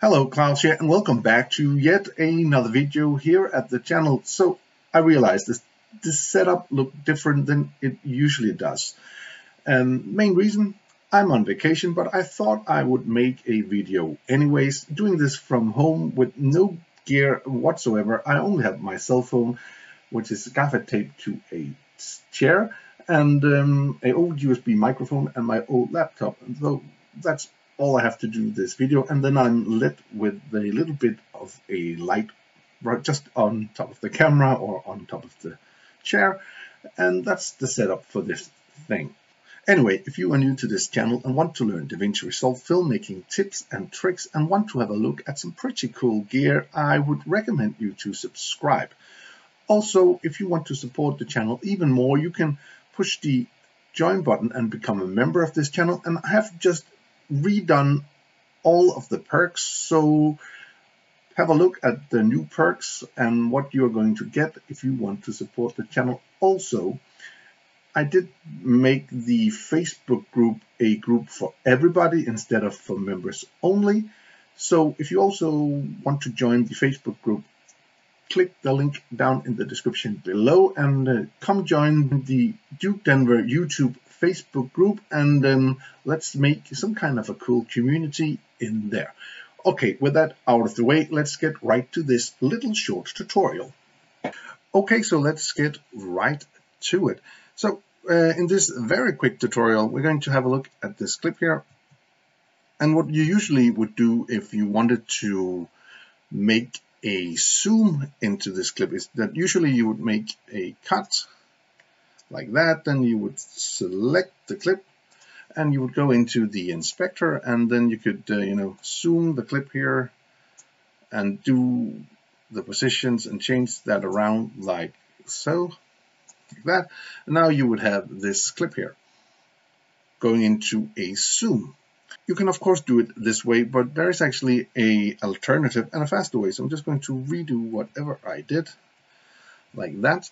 Hello, Klaus here, and welcome back to yet another video here at the channel. So I realized this, this setup looked different than it usually does. And main reason, I'm on vacation, but I thought I would make a video anyways, doing this from home with no gear whatsoever. I only have my cell phone, which is gaffer taped to a chair, and um, a old USB microphone and my old laptop. So that's all I have to do this video and then I'm lit with a little bit of a light right just on top of the camera or on top of the chair and that's the setup for this thing. Anyway, if you are new to this channel and want to learn DaVinci Resolve filmmaking tips and tricks and want to have a look at some pretty cool gear, I would recommend you to subscribe. Also, if you want to support the channel even more, you can push the join button and become a member of this channel and I have just redone all of the perks. So have a look at the new perks and what you're going to get if you want to support the channel. Also, I did make the Facebook group a group for everybody instead of for members only. So if you also want to join the Facebook group, click the link down in the description below and uh, come join the Duke Denver YouTube Facebook group and then let's make some kind of a cool community in there. Okay, with that out of the way, let's get right to this little short tutorial. Okay, so let's get right to it. So uh, in this very quick tutorial, we're going to have a look at this clip here. And what you usually would do if you wanted to make a zoom into this clip is that usually you would make a cut like that. Then you would select the clip and you would go into the inspector and then you could, uh, you know, zoom the clip here and do the positions and change that around like so, like that. Now you would have this clip here going into a zoom. You can of course do it this way, but there is actually a alternative and a faster way. So I'm just going to redo whatever I did like that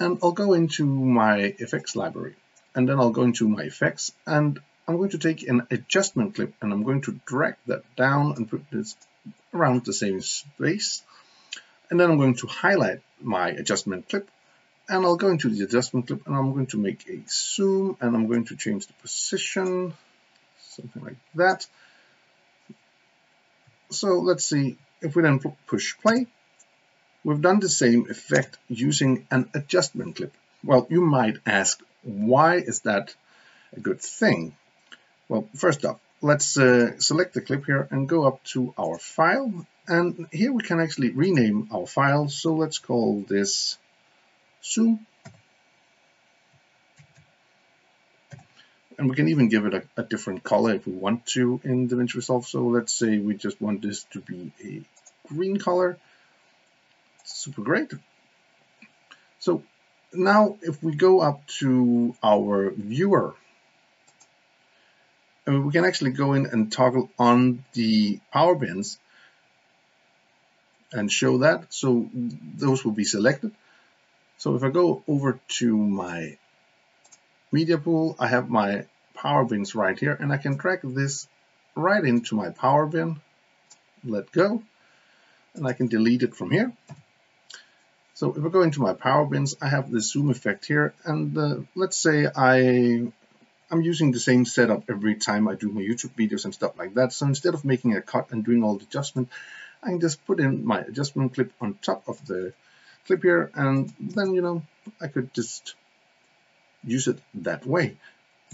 and I'll go into my effects library and then I'll go into my effects and I'm going to take an adjustment clip and I'm going to drag that down and put this around the same space. And then I'm going to highlight my adjustment clip and I'll go into the adjustment clip and I'm going to make a zoom and I'm going to change the position something like that. So let's see. If we then push play We've done the same effect using an adjustment clip. Well, you might ask, why is that a good thing? Well, first up, let's uh, select the clip here and go up to our file. And here we can actually rename our file. So let's call this zoom. And we can even give it a, a different color if we want to in DaVinci Resolve. So let's say we just want this to be a green color super great. So now if we go up to our viewer, we can actually go in and toggle on the power bins and show that. So those will be selected. So if I go over to my media pool, I have my power bins right here and I can drag this right into my power bin, let go, and I can delete it from here. So if I go into my power bins, I have the zoom effect here. And uh, let's say I, I'm using the same setup every time I do my YouTube videos and stuff like that. So instead of making a cut and doing all the adjustment, I can just put in my adjustment clip on top of the clip here. And then, you know, I could just use it that way.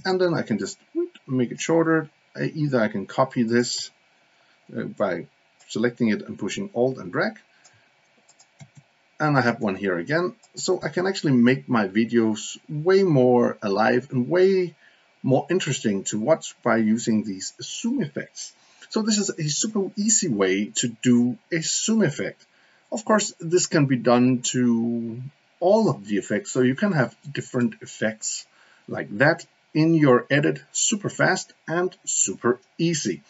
And then I can just make it shorter. Either I can copy this uh, by selecting it and pushing Alt and drag, and I have one here again. So I can actually make my videos way more alive and way more interesting to watch by using these zoom effects. So this is a super easy way to do a zoom effect. Of course this can be done to all of the effects so you can have different effects like that in your edit super fast and super easy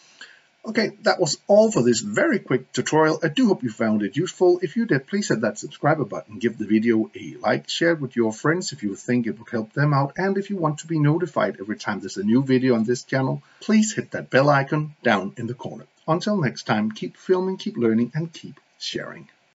Okay, that was all for this very quick tutorial. I do hope you found it useful. If you did, please hit that subscribe button, give the video a like, share it with your friends if you think it would help them out, and if you want to be notified every time there's a new video on this channel, please hit that bell icon down in the corner. until next time, keep filming, keep learning, and keep sharing.